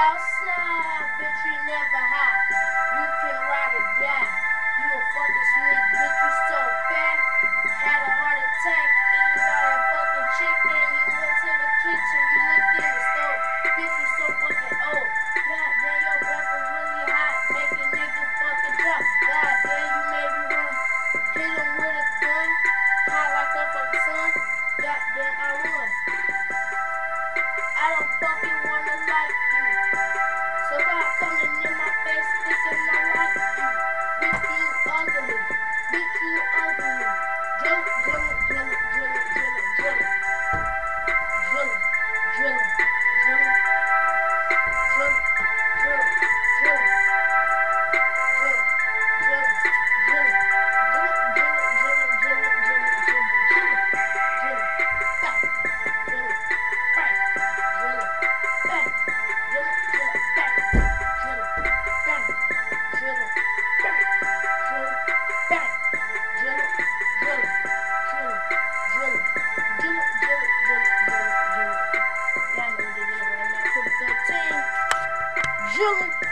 Southside, bitch, you never high. You can ride or die. You a fucking sweet bitch, you so fat. Had a heart attack, eating all that fucking chicken. You went to the kitchen, you looked in the stove. Bitch, you so fucking old. Help!